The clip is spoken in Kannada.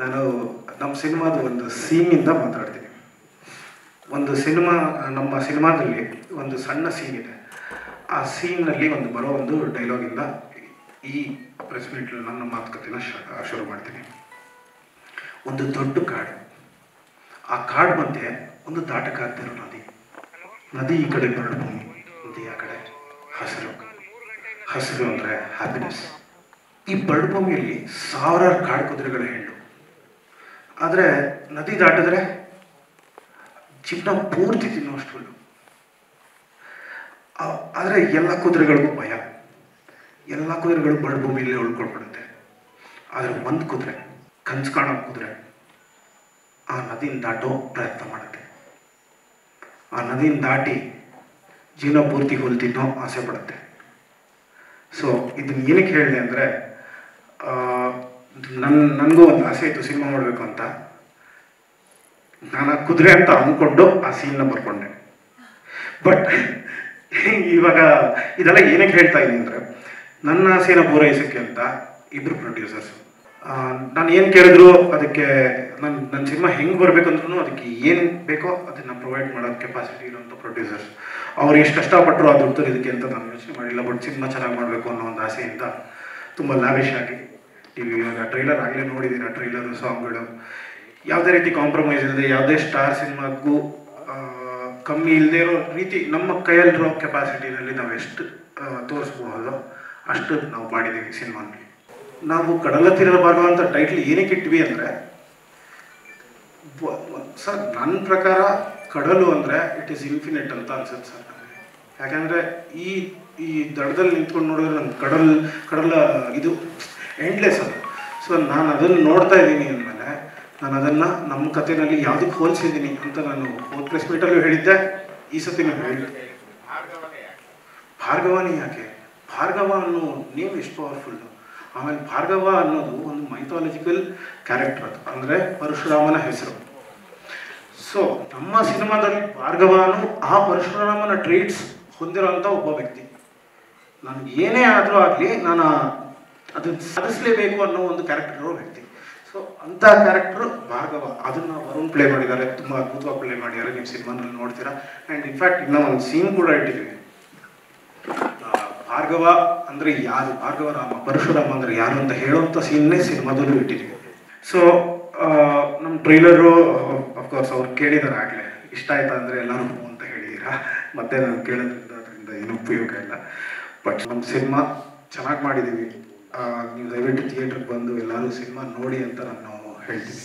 ನಾನು ನಮ್ಮ ಸಿನಿಮಾದ ಒಂದು ಸೀನಿಂದ ಮಾತಾಡ್ತೀನಿ. ಒಂದು ಸಿನಿಮಾ, ನಮ್ಮ ಸಿನಿಮಾದಲ್ಲಿ ಒಂದು ಸಣ್ಣ ಸೀನ್ ಇದೆ. ಆ ಸೀನ್ನಲ್ಲಿ ಒಂದು ಬರೋ ಒಂದು ಡೈಲಾಗಿಂದ ಈ ಪ್ರೆಸ್ ಮೀಟ್ ನನ್ನ ಮಾತುಕತೆನ ಶುರು ಮಾಡ್ತೀನಿ. ಒಂದು ದೊಡ್ಡ ಕಾಡು. ಆ ಕಾಡು ಮಧ್ಯೆ ಒಂದು ದಾಟಕ್ಕಾಗ್ತಿರೋ ನದಿ. ನದಿ ಈ ಕಡೆ ಬರಡು ಭೂಮಿ ನದಿ ಆ ಕಡೆ ಹಸಿರು. ಹಸಿರು ಅಂದರೆ ಹ್ಯಾಪಿನೆಸ್ ಈ ಬರಡು ಭೂಮಿಯಲ್ಲಿ ಸಾವಿರಾರು ಕಾಡು ಕುದುರೆಗಳ ಹೆಣ್ಣು. ಆದರೆ ನದಿ ದಾಟಿದ್ರೆ ಜೀವನ ಪೂರ್ತಿ ತಿನ್ನುವಷ್ಟು ಆದರೆ ಎಲ್ಲ ಕುದುರೆಗಳಿಗೂ ಭಯ. ಎಲ್ಲ ಕುದುರೆಗಳು ಬಡಭೂಮಿಯಲ್ಲಿ ಭೂಮಿಯಲ್ಲಿ ಉಳ್ಕೊಳ್ಬಿಡುತ್ತೆ. ಆದರೆ ಒಂದು ಕುದುರೆ ಕನ್ಸು ಕಾಣೋ ಕುದುರೆ, ಆ ನದಿನ ದಾಟೋ ಪ್ರಯತ್ನ ಮಾಡುತ್ತೆ. ಆ ನದಿನ ದಾಟಿ ಜೀವನ ಪೂರ್ತಿ ಹುಲ್ ತಿನ್ನೋ ಆಸೆ ಪಡುತ್ತೆ. ಸೊ ಇದನ್ನ ಏನಕ್ಕೆ ಹೇಳಿದೆ ಅಂದರೆ ನನ್ನ ನನಗೂ ಒಂದು ಆಸೆ ಇತ್ತು ಸಿನಿಮಾ ಮಾಡಬೇಕು ಅಂತ. ನಾನು ಕುದುರೆ ಅಂತ ಅಂದ್ಕೊಂಡು ಆ ಸೀನ್ನ ಬರ್ಕೊಂಡೆ. ಬಟ್ ಇವಾಗ ಇದೆಲ್ಲ ಏನಕ್ಕೆ ಹೇಳ್ತಾ ಇದ್ದೀನಿ ಅಂದರೆ, ನನ್ನ ಆಸೆನ ಪೂರೈಸೋಕ್ಕೆ ಅಂತ ಇಬ್ಬರು ಪ್ರೊಡ್ಯೂಸರ್ಸ್ ನಾನು ಏನು ಕೇಳಿದ್ರು ಅದಕ್ಕೆ ನನ್ನ ನನ್ನ ಸಿನಿಮಾ ಹೆಂಗೆ ಬರಬೇಕು ಅಂದ್ರೂ ಅದಕ್ಕೆ ಏನು ಬೇಕೋ ಅದನ್ನು ಪ್ರೊವೈಡ್ ಮಾಡೋದು ಕೆಪಾಸಿಟಿ ಇರೋಂಥ ಪ್ರೊಡ್ಯೂಸರ್ಸ್ ಅವ್ರು ಎಷ್ಟು ಕಷ್ಟಪಟ್ಟರು ಅದು ಇದಕ್ಕೆ ಅಂತ ನಾನು ಯೋಚನೆ ಮಾಡಿಲ್ಲ ಬಟ್ ಸಿನಿಮಾ ಚೆನ್ನಾಗಿ ಮಾಡಬೇಕು ಅನ್ನೋ ಒಂದು ಆಸೆಯಿಂದ ತುಂಬ ಲಾವಿಶ್ ಆಗಿ ನೀವು ಇವಾಗ ಟ್ರೈಲರ್ ಆಗಲೇ ನೋಡಿದ್ದೀರಾ ಟ್ರೈಲರು ಸಾಂಗ್ಗಳು ಯಾವುದೇ ರೀತಿ ಕಾಂಪ್ರಮೈಸ್ ಇಲ್ಲದೆ ಯಾವುದೇ ಸ್ಟಾರ್ ಸಿನಿಮಾಗೂ ಕಮ್ಮಿ ಇಲ್ಲದೆ ಇರೋ ರೀತಿ ನಮ್ಮ ಕೈಯಲ್ಲಿರೋ ಕೆಪಾಸಿಟಿನಲ್ಲಿ ನಾವು ಎಷ್ಟು ತೋರಿಸ್ಬಹುದೋ ಅಷ್ಟು ನಾವು ಮಾಡಿದ್ದೀವಿ ಸಿನಿಮಾನಲ್ಲಿ ನಾವು ಕಡಲ ತೀರದ ಅಂತ ಟೈಟ್ಲ್ ಏನಕ್ಕೆ ಇಟ್ವಿ ಅಂದರೆ ಸರ್ ನನ್ನ ಪ್ರಕಾರ ಕಡಲು ಅಂದರೆ ಇಟ್ ಈಸ್ ಇನ್ಫಿನಿಟ್ ಅಂತ ಅನ್ಸುತ್ತೆ ಸರ್ ಯಾಕಂದರೆ ಈ ಈ ದಡದಲ್ಲಿ ನಿಂತ್ಕೊಂಡು ನೋಡಿದ್ರೆ ನಮ್ಮ ಕಡಲ್, ಕಡಲ ಇದು ಎಂಡ್ಲೆಸ್ ಅದು. ಸೊ ನಾನು ಅದನ್ನು ನೋಡ್ತಾ ಇದ್ದೀನಿ ಅಂದಮೇಲೆ, ನಾನು ಅದನ್ನು ನಮ್ಮ ಕಥೆನಲ್ಲಿ ಯಾವುದಕ್ಕೆ ಹೋಲಿಸಿದ್ದೀನಿ ಅಂತ ನಾನು ಹೋದ ಪ್ರೆಸ್ ಮೀಟಲ್ಲೂ ಹೇಳಿದ್ದೆ, ಈ ಸತಿನೂ ಹೇಳಿದ್ದೆ. ಭಾರ್ಗವನೇ ಯಾಕೆ? ಭಾರ್ಗವ ಅನ್ನೋ ನೇಮ್ ಎಷ್ಟು ಪವರ್ಫುಲ್ಲು ಆಮೇಲೆ ಭಾರ್ಗವ ಅನ್ನೋದು ಒಂದು ಮೈಥಾಲಜಿಕಲ್ ಕ್ಯಾರೆಕ್ಟರ್ ಅದು. ಅಂದರೆ ಪರಶುರಾಮನ ಹೆಸರು. ಸೊ ನಮ್ಮ ಸಿನಿಮಾದಲ್ಲಿ ಭಾರ್ಗವನು ಆ ಪರಶುರಾಮನ ಟ್ರೀಟ್ಸ್ ಹೊಂದಿರೋಂಥ ಒಬ್ಬ ವ್ಯಕ್ತಿ. ನನಗೆ ಏನೇ ಆದರೂ ಆಗಲಿ, ನಾನು ಅದನ್ನು ಸಾಧಿಸಲೇಬೇಕು ಅನ್ನೋ ಒಂದು ಕ್ಯಾರೆಕ್ಟರ್ ವ್ಯಕ್ತಿ ಸೊ ಅಂಥ ಕ್ಯಾರೆಕ್ಟರ್ ಭಾರ್ಗವ, ಅದನ್ನು ವರುಣ್ ಪ್ಲೇ ಮಾಡಿದ್ದಾರೆ. ತುಂಬ ಅದ್ಭುತವಾಗಿ ಪ್ಲೇ ಮಾಡಿದ್ದಾರೆ. ನೀವು ಸಿನಿಮಾನಲ್ಲಿ ನೋಡ್ತೀರಾ? ಆ್ಯಂಡ್ ಇನ್ಫ್ಯಾಕ್ಟ್ ಇನ್ನ ಒಂದು ಸೀನ್ ಕೂಡ ಇಟ್ಟಿದ್ದೀವಿ ಭಾರ್ಗವ ಅಂದರೆ ಯಾರು? ಭಾರ್ಗವ ರಾಮ, ಪರಶುರಾಮ ಅಂದರೆ ಯಾರು ಅಂತ ಹೇಳುವಂಥ ಸೀನ್ನೇ ಸಿನಿಮಾದಲ್ಲೂ ಇಟ್ಟಿದ್ದೀವಿ ಸೊ ನಮ್ಮ ಟ್ರೈಲರು ಅಫ್ಕೋರ್ಸ್ ಅವ್ರು ಕೇಳಿದಾರೆ ಆಗಲೇ. ಇಷ್ಟ ಆಯ್ತಾ ಅಂದರೆ ಎಲ್ಲರೂ ಅಂತ ಹೇಳಿದ್ದೀರಾ ಮತ್ತೆ ನಾನು ಕೇಳೋದ್ರಿಂದ ಅದರಿಂದ ಏನು ಉಪಯೋಗ ಇಲ್ಲ. ಬಟ್ ನಮ್ಮ ಸಿನಿಮಾ ಚೆನ್ನಾಗಿ ಮಾಡಿದ್ದೀವಿ. ನೀವು ದಯವಿಟ್ಟು ಥಿಯೇಟ್ರಿಗೆ ಬಂದು ಎಲ್ಲರೂ ಸಿನಿಮಾ ನೋಡಿ ಅಂತ ನಾನು ಹೇಳ್ತೀನಿ.